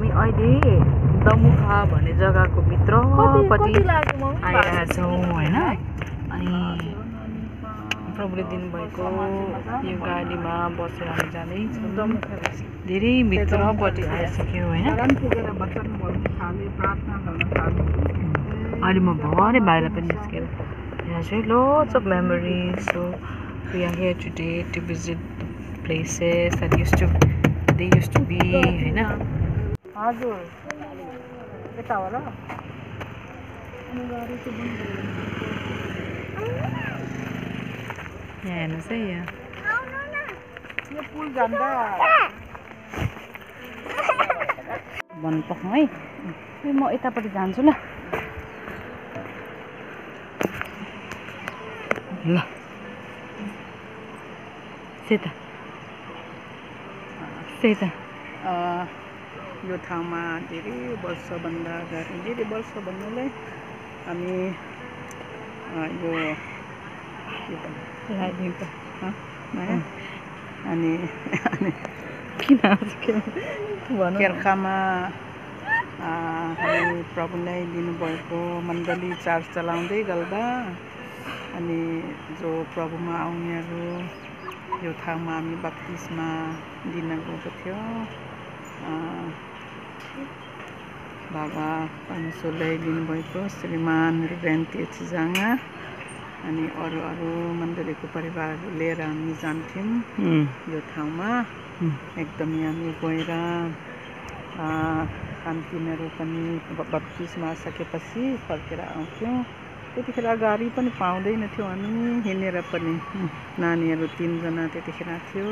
हामी अहिले दमुखा भन्ने जग्गाको भित्रपट्टि आइरहेका छौँ होइन? अनि प्रभुले दिनुभएको यो गाडीमा बसेर हामी जाँदैछौँ धेरै भित्रपट्टि आइसक्यो होइन? अहिले म भरे बाहिर पनि निस्केर यहाँ चाहिँ lots of memories so we are here today to visit the places that used to they used to be होइन? हजुर। यता हो र। यहाँ हेर्नुहोस् है यहाँ। यो पुल जाँदा। भन्नु पखाउँ है म यतापट्टि जान्छु ल। ल। सेता। सेता। अँ, यो ठाउँमा धेरै वर्षभन्दा अगाडि धेरै वर्ष भन्नुलाई हामी यो? अनि केर्खामा हामी प्रभुलाई दिनुभएको मण्डली चार्ज चलाउँदै गर्दा अनि जो प्रभुमा आउनेहरू यो ठाउँमा हामी बत्तिसमा दिन गएको थियो बाबा परमेश्वरलाई दिनुभएको श्रीमान रेन्ते छिजाङा अनि अरू अरू मण्डलीको परिवारहरू लिएर हामी जान्थ्यौँ। यो ठाउँमा उम्, एकदमै हामी गएर खानपिनहरू पनि बत्तिसमा सकेपछि फर्केर आउँथ्यौँ। त्यतिखेर गाडी पनि पाउँदैन थियो हामी हिँडेर पनि। नानीहरू तिनजना त्यतिखेर थियो।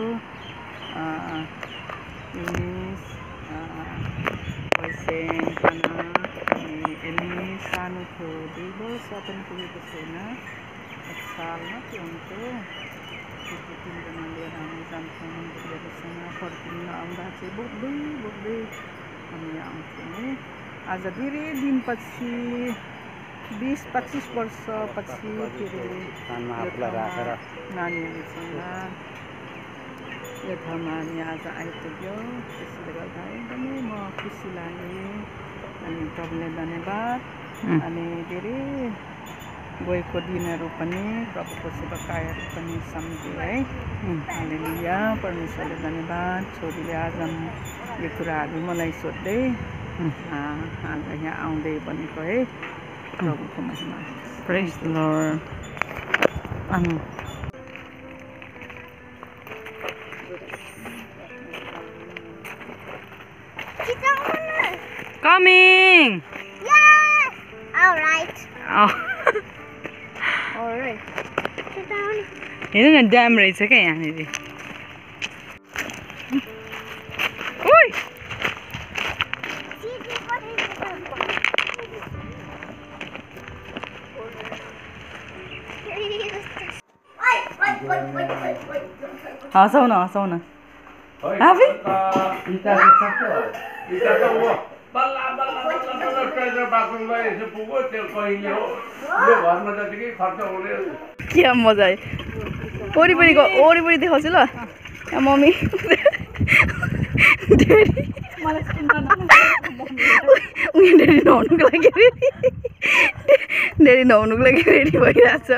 वर्ष पनि पुगेको छैन एक साल मात्रै हुन्थ्यो त्यति तिनजना लिएर हामी जान्थ्यौँ मन्दिरहरूसँग फर्किनु आउँदा चाहिँ बोक्दै बोक्दै हामी आउँथ्यौँ आज धेरै दिनपछि बिस पच्चिस वर्षपछि फेरि नानीहरूसँग यो ठाउँमा हामी आज आइपुग्यौँ त्यसले गर्दा एकदमै म खुसी लाग्यो अनि प्रभुलाई धन्यवाद अनि धेरै गएको दिनहरू पनि प्रभुको सेवकायहरू पनि सम्झेँ है। उम्, हालेलुया परमेश्वरले धन्यवाद छोरीले आज यो कुराहरू मलाई सोध्दै आज यहाँ आउँदै भनेको है प्रभुको महिमा। Praise the Lord. अनि Coming! हेर न ड्याम रहेछ क्या यहाँ हँसाउन हँसाउ बल्ल बल्ल बल्ल बल्ल ट्रेजर बाथरुम गए यसो पुग्यो त्यो कहिले हो यो घरमा जतिकै खर्च हुने क्या मजा आयो वरिपरिको वरिपरि देखाउँछु ल यहाँ मम्मी डेडी उयो डेडी नुहाउनुको लागि रेडी डेडी नुहाउनुको लागि रेडी भइरहेछ